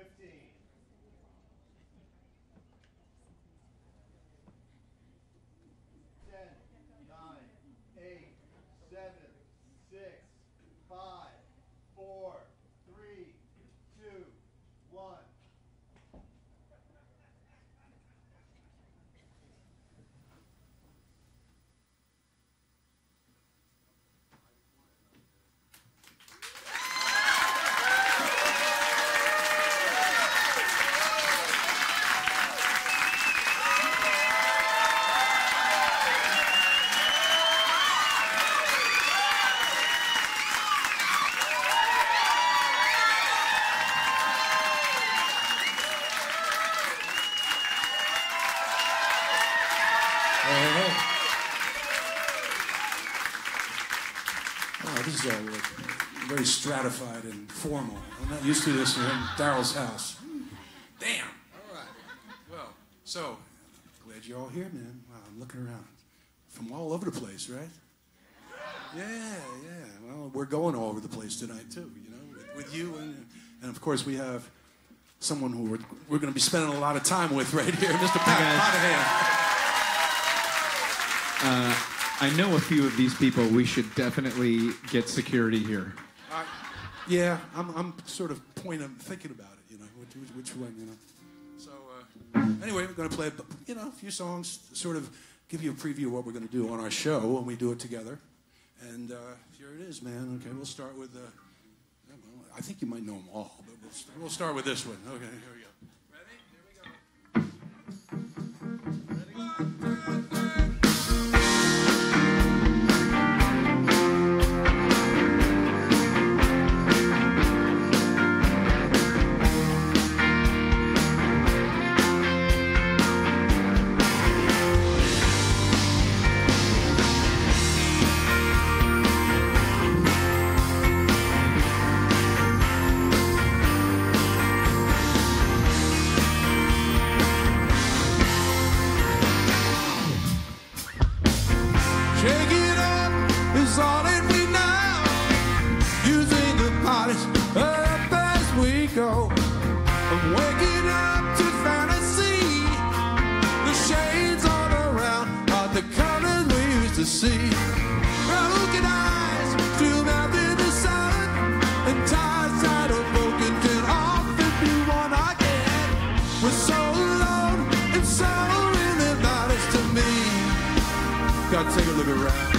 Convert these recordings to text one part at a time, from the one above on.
15. Very stratified and formal. I'm not used to this in Daryl's house. Damn. All right. Well, so glad you're all here, man. Wow, I'm looking around from all over the place, right? Yeah, yeah. Well, we're going all over the place tonight too. You know, with, with you and and of course we have someone who we're, we're going to be spending a lot of time with right here, Mr. Pat Monahan. Uh, I know a few of these people. We should definitely get security here. Yeah, I'm, I'm sort of point of thinking about it, you know, which, which, one, you know. So uh, anyway, we're going to play, you know, a few songs, sort of give you a preview of what we're going to do on our show when we do it together. And uh, here it is, man. Okay, we'll start with, uh, I think you might know them all, but we'll, we'll start with this one. Okay, here we go. That see. Broken eyes, in the sun, and ties broken, again. We're so alone, so matters to me. God, take a look around.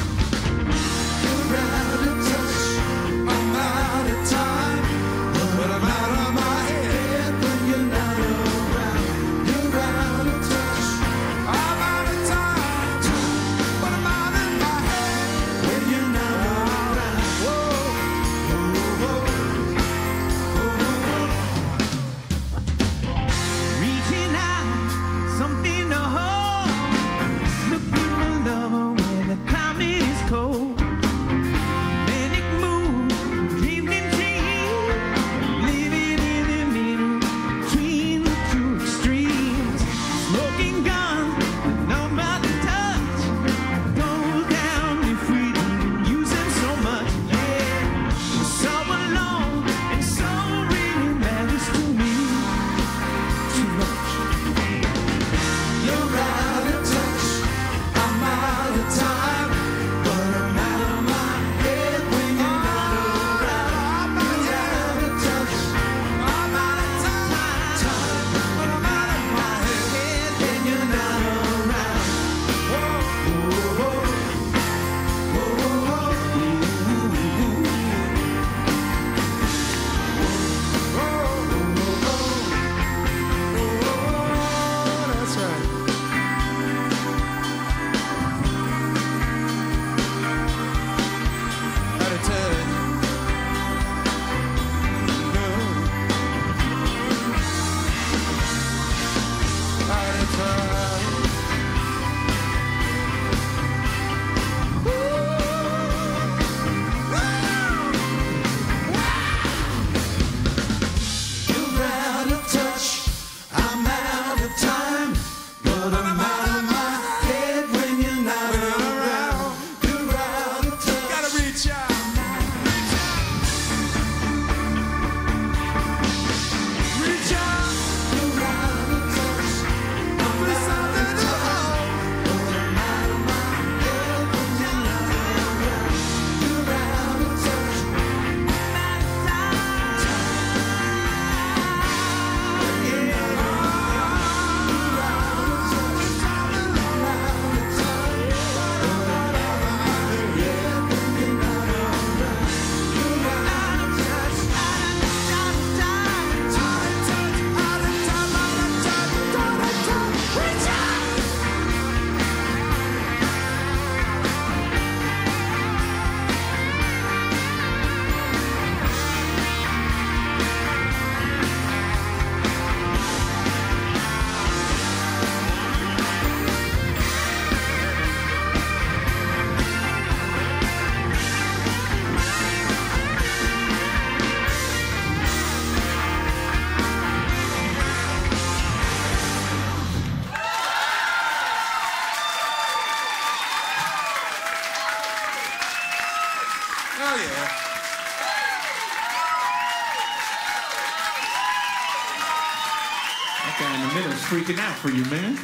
For you, man.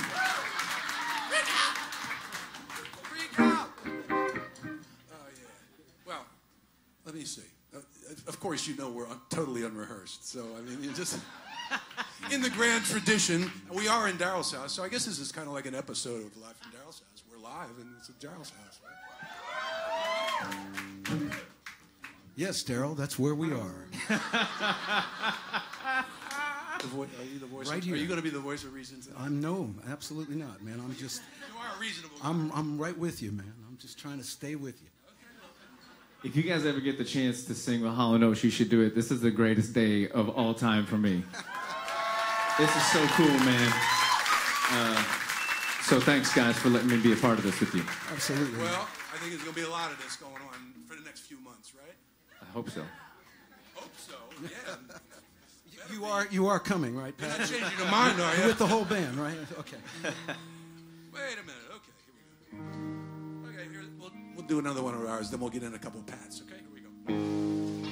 Freak out! Oh, yeah. Well, let me see. Uh, of course, you know we're un- totally unrehearsed. So, I mean, you just. In the grand tradition, we are in Daryl's house, so I guess this is kind of like an episode of Live from Daryl's house. We're live, and it's at Daryl's house, right? Yes, Daryl, that's where we are. The vo- are you the voice? Right of, here. Are you going to be the voice of reason? tonight? I'm no, absolutely not, man. I'm just, You are a reasonable. guy. I'm, I'm right with you, man. I'm just trying to stay with you. If you guys ever get the chance to sing with Hall & Oates, you should do it. This is the greatest day of all time for me. this is so cool, man. Uh, so thanks, guys, for letting me be a part of this with you. Absolutely. Well, I think there's going to be a lot of this going on for the next few months, right? I hope so. Hope so. Yeah. You are, you are coming, right, You're not changing your mind, are you? With the whole band, right? Okay. Wait a minute. Okay, here we go. Okay, here we'll, we'll do another one of ours. Then we'll get in a couple of pats. Okay, here we go.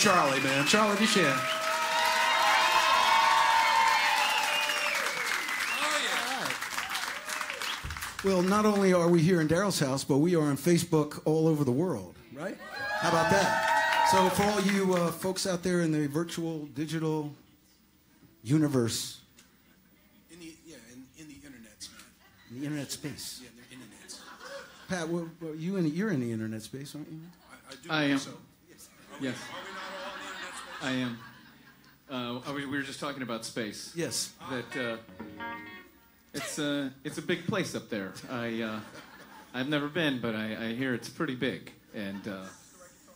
Charlie, man. Charlie DeChant. Oh, yeah. Well, not only are we here in Daryl's house, but we are on Facebook all over the world, right? How about that? So, for all you uh, folks out there in the virtual, digital universe, In the, yeah, in, in the internets, man. in the internet space, Yeah, in the internets. Pat, well, well, you in, you're in the internet space, aren't you? I, I do I am. so. Yes, Are we not all in the internet space? I am. Uh, we we were just talking about space. Yes. That uh, it's uh, it's a big place up there. I uh, I've never been, but I, I hear it's pretty big and uh,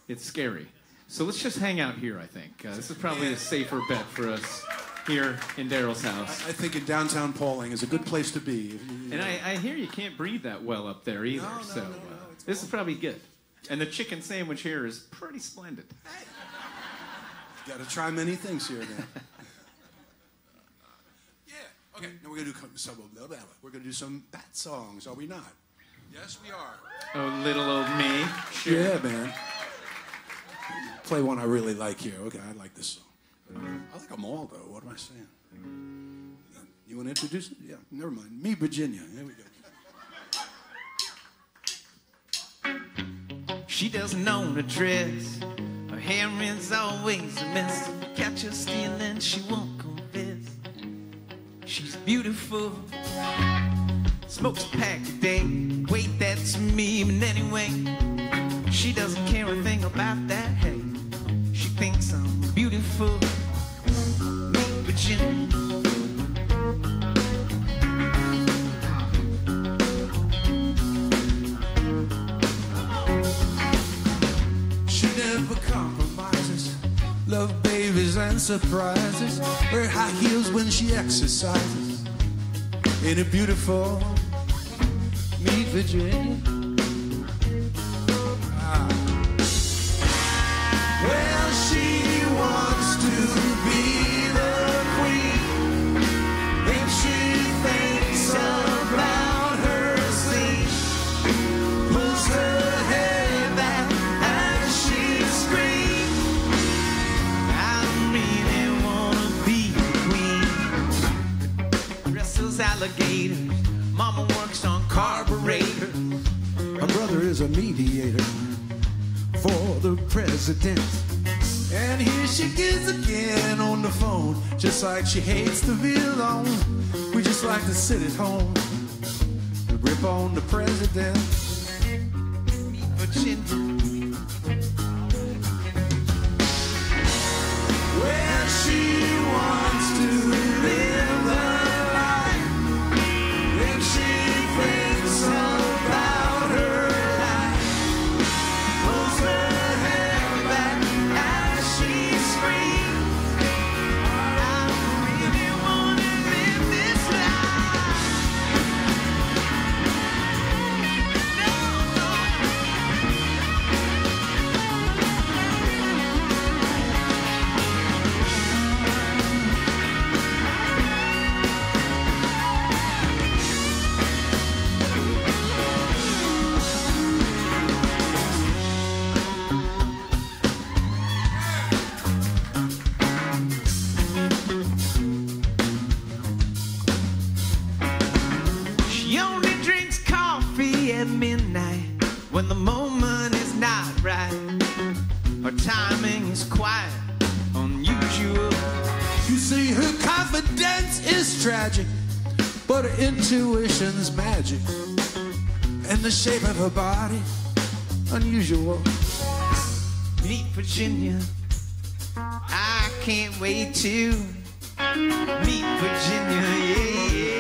it's scary. So let's just hang out here. I think uh, this is probably a safer bet for us here in Daryl's house. I think in downtown Pawling is a good place to be. If you- And I, I hear you can't breathe that well up there either. No, no, so no, uh, this is probably good. And the chicken sandwich here is pretty splendid. Got to try many things here, man. yeah. Okay. Now we're gonna do some. We're gonna do some Pat songs. Are we not? Yes, we are. Oh, little old me. Yeah, man. Play one I really like here. Okay, I like this song. I like them all, though. What am I saying? You want to introduce it? Yeah. Never mind. Me, Virginia. There we go. She doesn't own a dress. Hair is always a mess. Catch her stealing, she won't confess. She's beautiful. Smokes a pack a day. Wait, that's me, but anyway, she doesn't care a thing about that. Hey, she thinks I'm beautiful. Me, Virginia. And surprises. Wear high heels when she exercises. Ain't it beautiful? Meet Virginia. Alligators. Mama works on carburetors. My brother is a mediator for the president. And here she is again on the phone, just like she hates to be alone. We just like to sit at home, and rip on the president. Virginia. But her intuition's magic. And the shape of her body, unusual. Meet Virginia. I can't wait to meet Virginia. Yeah,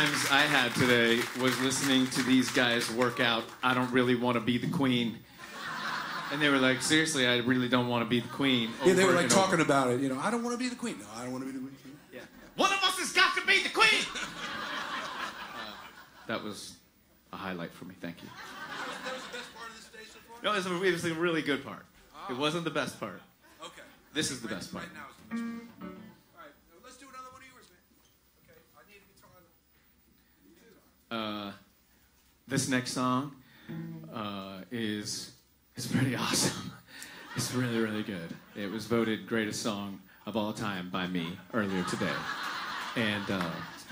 times I had today was listening to these guys work out. I don't really want to be the queen, and they were like, "Seriously, I really don't want to be the queen." Yeah, they were like and over. talking about it. You know, I don't want to be the queen. No, I don't want to be the queen. Yeah. One of us has got to be the queen. Uh, that was a highlight for me. Thank you. That was the best part of the stage so far. No, it was a, it was a really good part. Oh. It wasn't the best part. Okay. This is the best part. Right now is the best part. All right, now let's do another one of yours, man. Okay, I need a guitar. Uh, this next song uh, is is pretty awesome. It's really really good. It was voted greatest song of all time by me earlier today, and uh,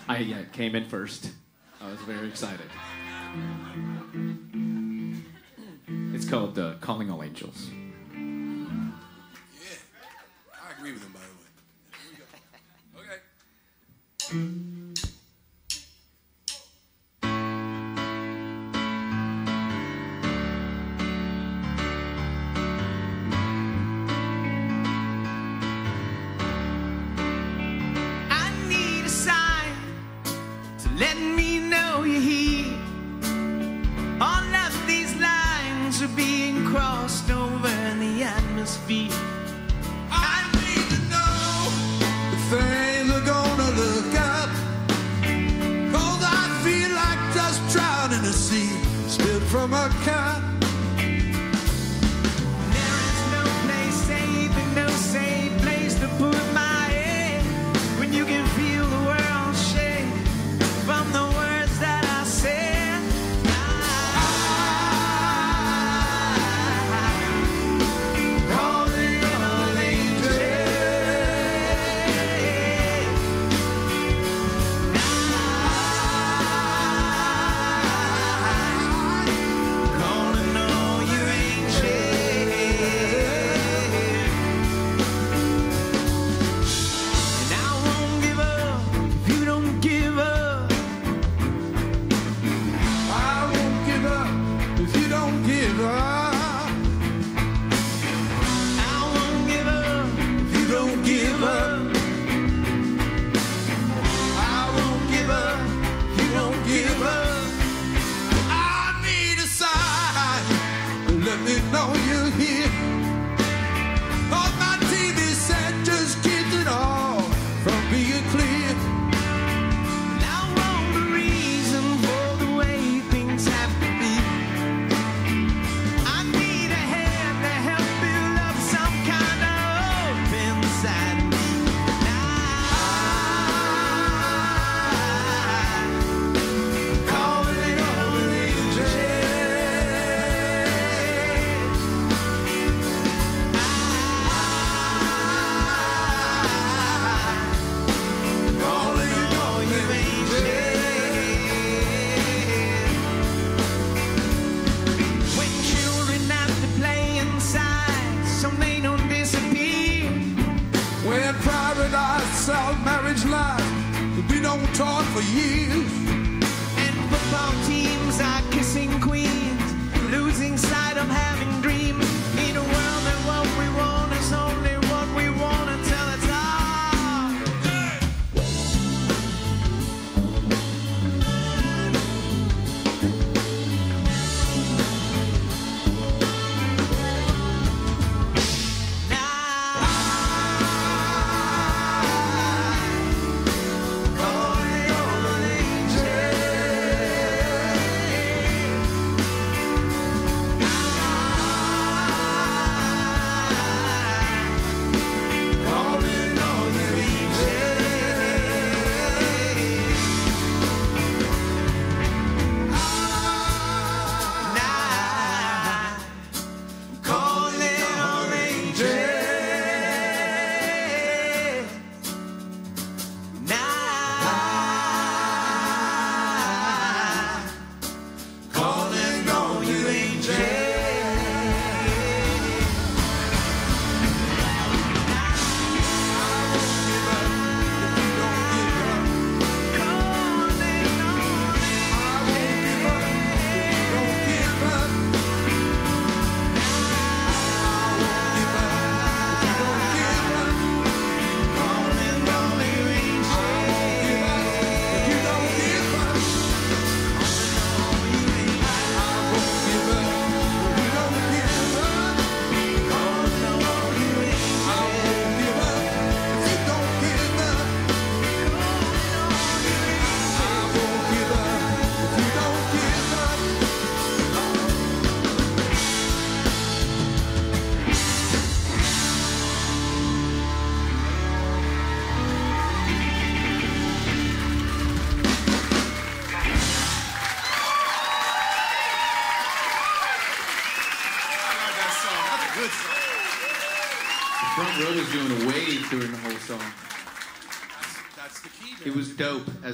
I uh, came in first. I was very excited. It's called uh, "Calling All Angels." Yeah, I agree with him, by the way. Okay. For years.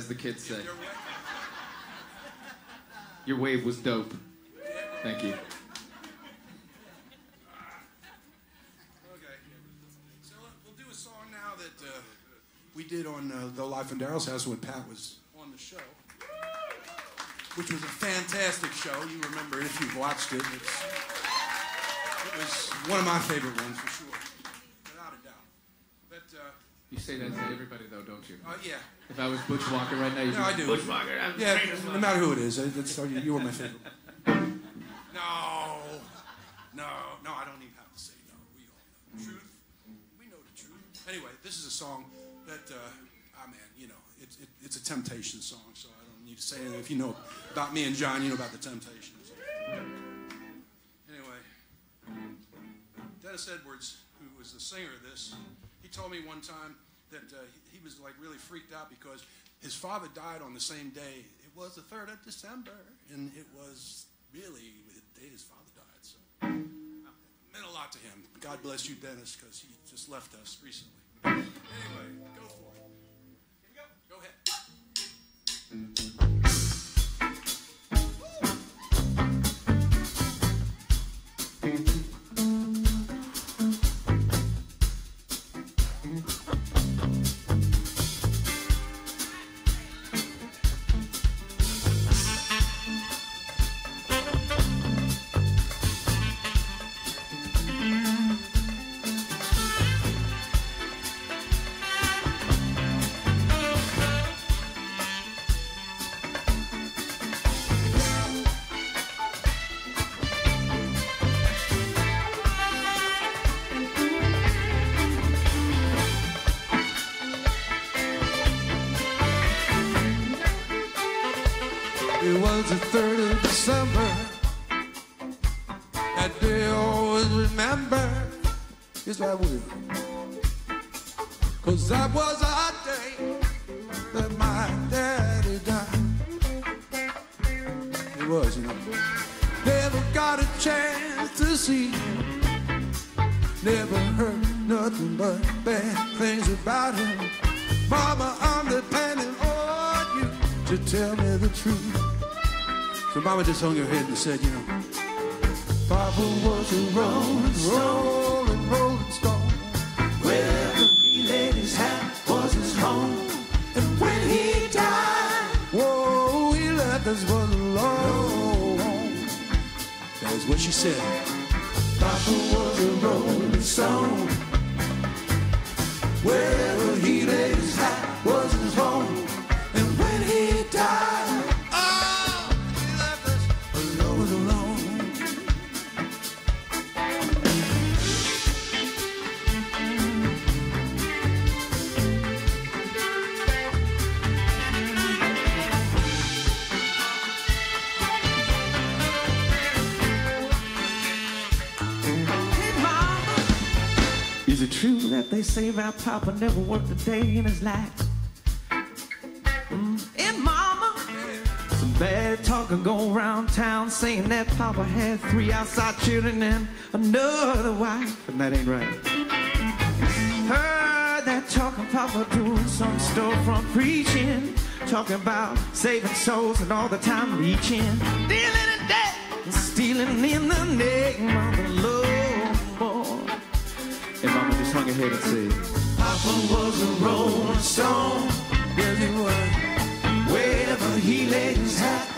As the kids say. Your wave was dope. Thank you. Okay. Uh, we'll do a song now that uh, we did on uh, The Life in Daryl's House when Pat was on the show, which was a fantastic show. You remember it if you've watched it. It's, it was one of my favorite ones for sure, without a doubt. But uh, You say that to everybody, though, don't you? uh, yeah, If I was Butch Walker right now, you'd no, be I do. Butch Walker, I'm Yeah, no one." matter who it is, that's, you you were my favorite. No, no, no, I don't even have to say no. We all know the truth. We know the truth. Anyway, this is a song that, uh, ah man, you know, it's it, it's a temptation song, so I don't need to say anything. If you know about me and John, you know about the Temptations. Anyway, Dennis Edwards, who was the singer of this, he told me one time that uh, he, he was like really freaked out because his father died on the same day. It was the 3rd of December, and it was really the day his father died. So it meant a lot to him. God bless you, Dennis, because he just left us recently. Anyway, go for it. Here we go. Go ahead. I will. Cause that was our day that my daddy died. It was, you know. Never got a chance to see. Him. Never heard nothing but bad things about him. Mama, I'm depending on you to tell me the truth. So Mama just hung her head and said, you know, Papa was a rolling, rolling, said, Papa was a rolling stone. Wherever he laid his hat was his home. Say that Papa never worked a day in his life? Mm, And Mama, some bad talking go around town saying that Papa had three outside children and another wife, and that ain't right. Heard that talking Papa doing some storefront preaching, talking about saving souls and all the time reaching, dealing in debt stealing in the name of the Lord. Mama just hung head and Papa was a rolling stone. Yes, he was. Wherever he laid his hat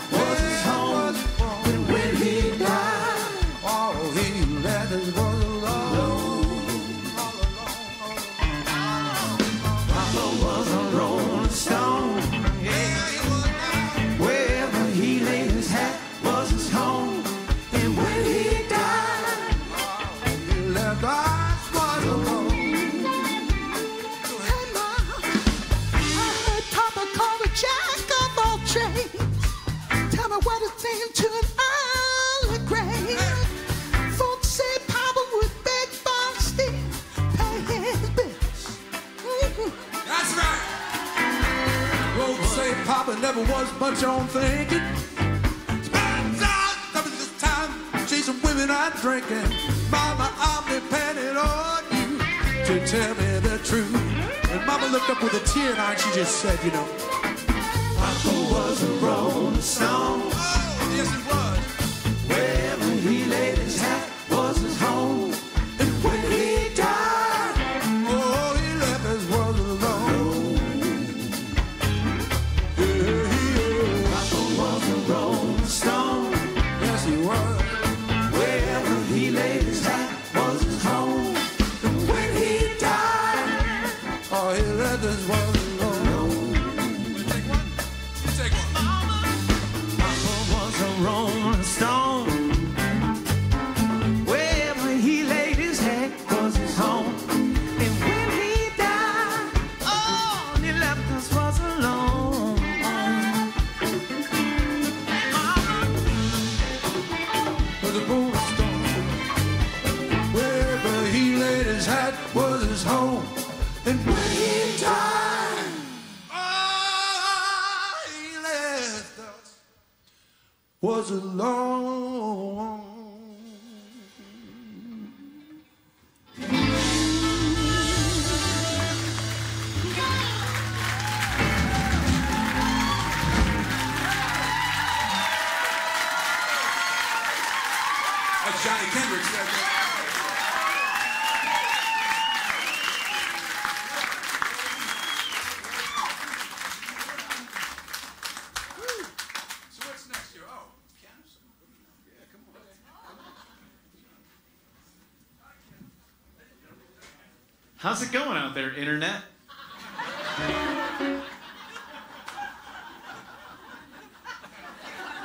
much on thinking. Spends all of his time chasing women and drinking. Mama, I'm depending on you to tell me the truth. And Mama looked up with a tear in her eye and she just said, you know, Papa was a rolling stone. How's it going out there, internet?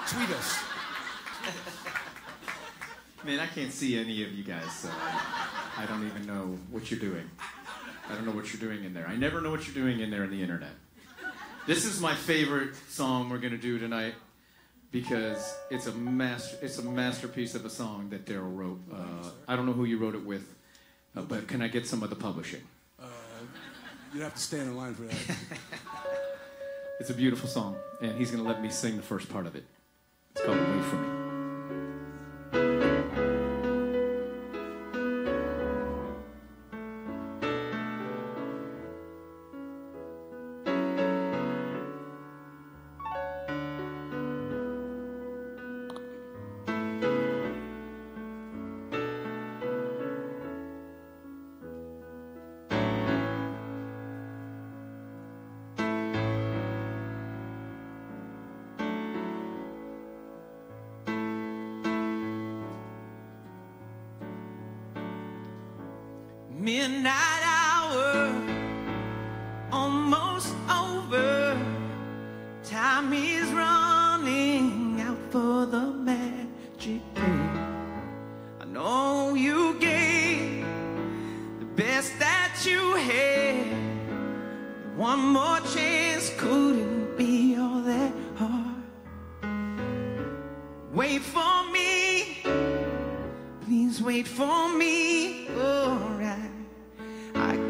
Tweet us. Man, I can't see any of you guys, so I, I don't even know what you're doing. I don't know what you're doing in there. I never know what you're doing in there on the internet. This is my favorite song we're gonna do tonight because it's a master, it's a masterpiece of a song that Daryl wrote. Uh, I don't know who you wrote it with, uh, but can I get some of the publishing? You'd have to stand in line for that. It's a beautiful song, and he's gonna let me sing the first part of it. It's called "Wait for Me."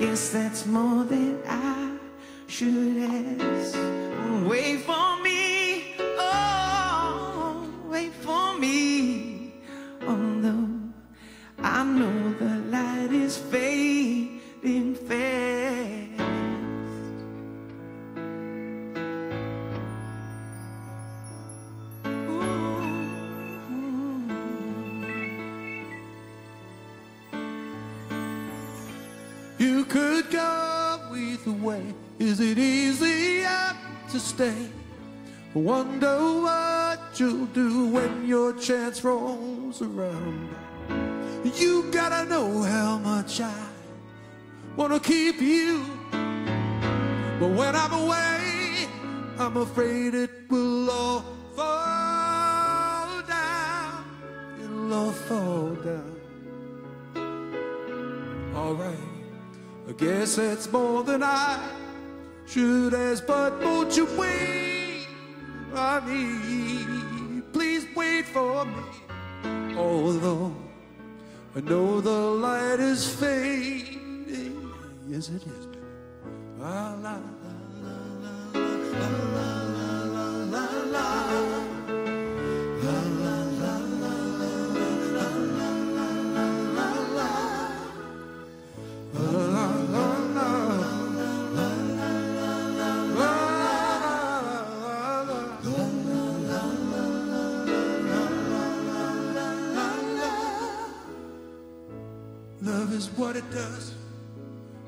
Guess that's more than I should ask. Wait for me, wanna keep you. But when I'm away, I'm afraid it will all fall down. It'll all fall down. Alright, I guess that's more than I should ask, but won't you wait on me? Please wait for me. Although I know the light is fading. Yes, it is, baby. La, la, la, la, la, la, la, la. what it does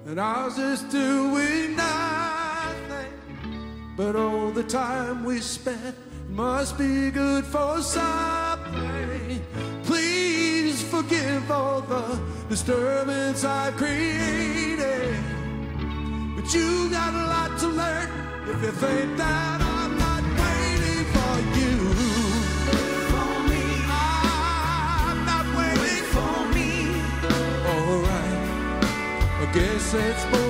and ours is doing nothing. But all the time we spent must be good for something. Please forgive all the disturbance I've created. But you got a lot to learn if you think that it's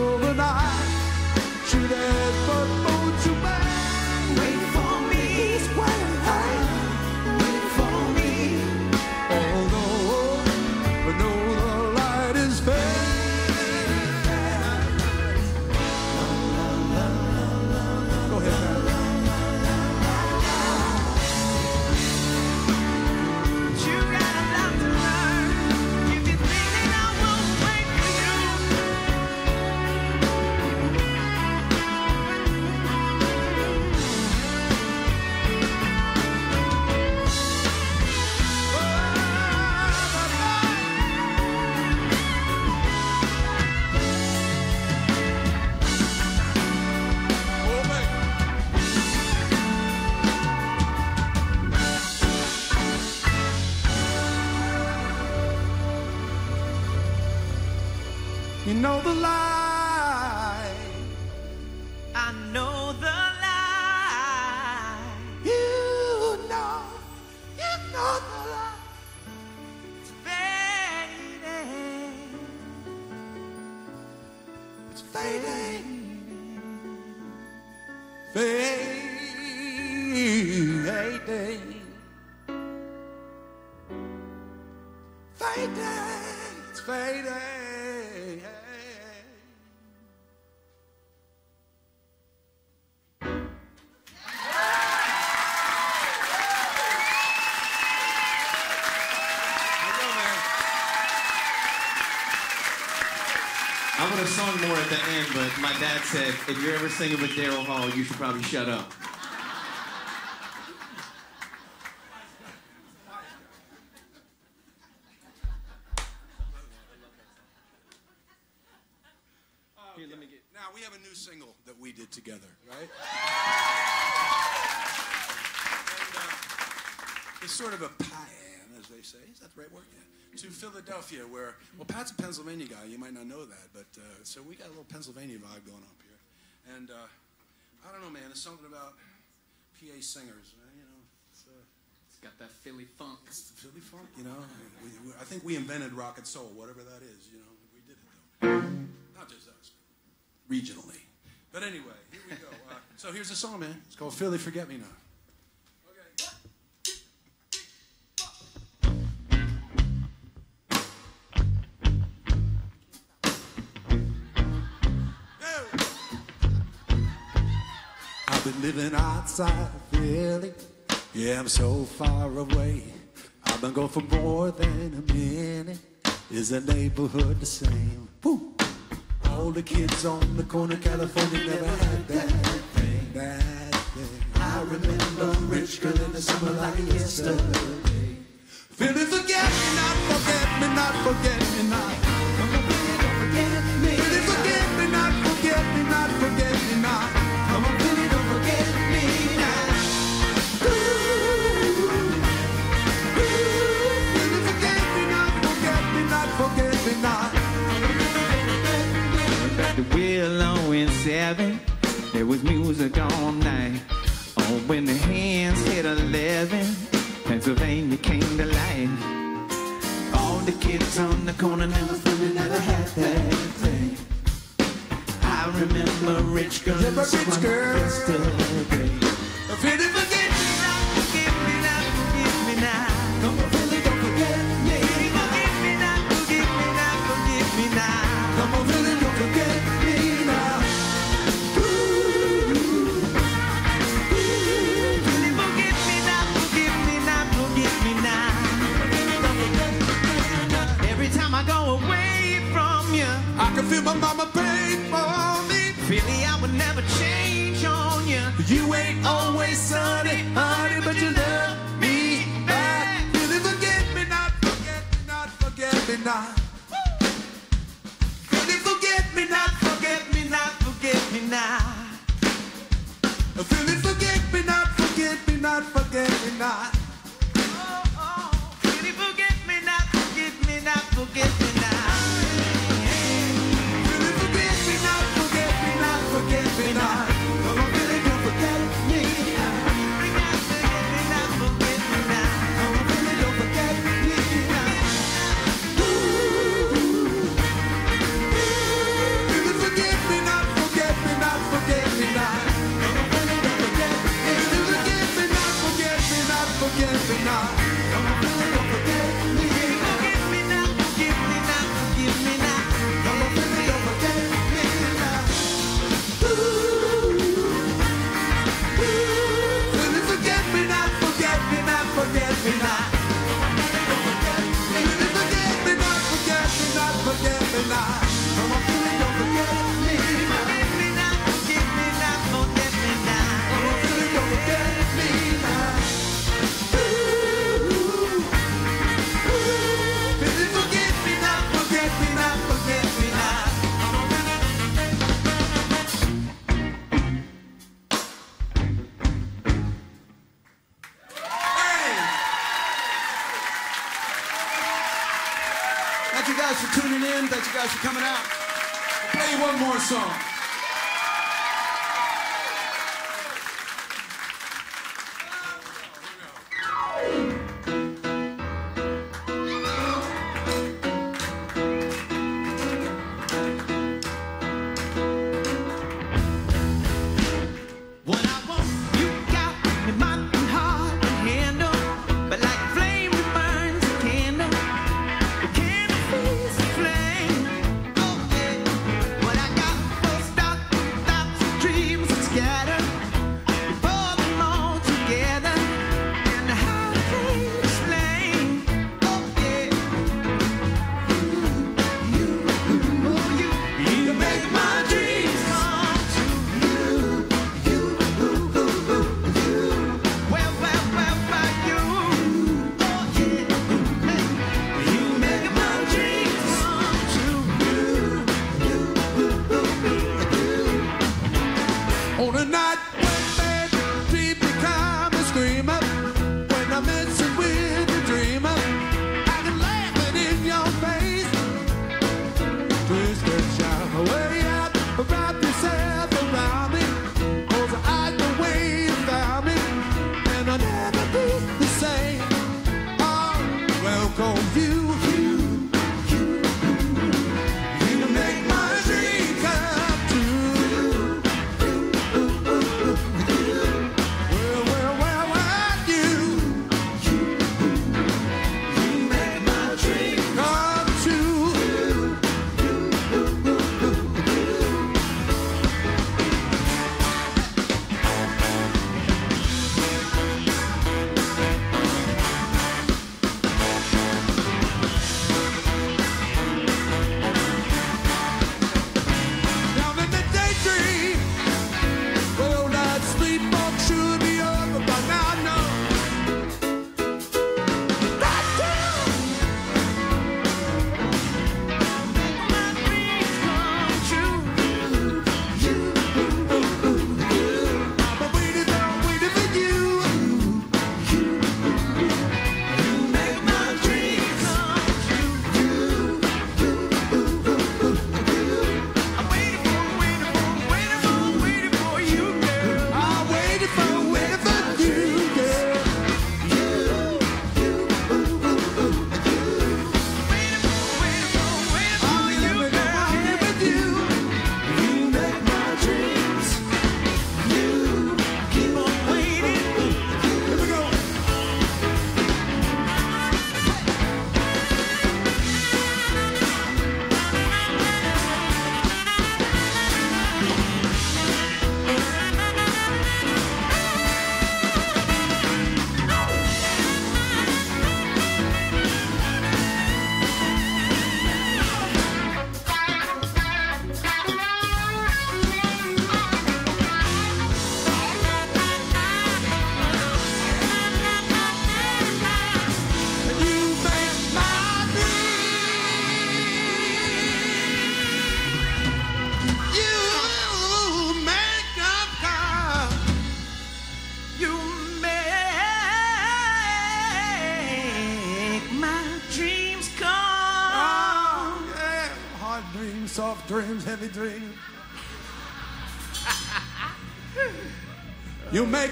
but my dad said, if you're ever singing with Daryl Hall, you should probably shut up. So we got a little Pennsylvania vibe going up here. And uh, I don't know, man, there's something about PA singers, you know. It's, uh, it's got that Philly funk. It's the Philly funk, you know. We, we, I think we invented rock and soul, whatever that is, you know. We did it, though. Not just us, regionally. But anyway, here we go. Uh, so here's the song, man. It's called Philly Forget Me Not. been living outside of Philly. Yeah, I'm so far away. I've been gone for more than a minute. Is the neighborhood the same? Woo! All the kids on the corner, California never had that thing. That thing. I remember rich girl in the summer like yesterday. Philly, forget me not, forget me not, forget me not. There was music all night. Oh, when the hands hit 11, Pennsylvania came to life. All the kids on the corner never felt never had that thing. I remember rich girls, rich girls, still great.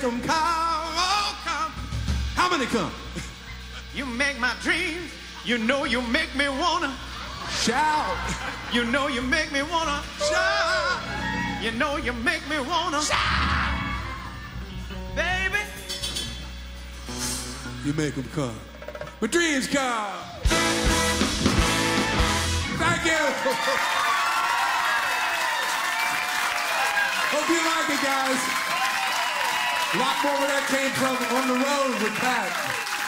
Them come, oh, come. How many come? You make my dreams. You know you make me wanna. Shout, You know you make me wanna. shout. You know you make me wanna. shout. Baby. You make them come. My dreams come. Thank you. Hope you like it, guys. A lot more where that came from on the road with Pat.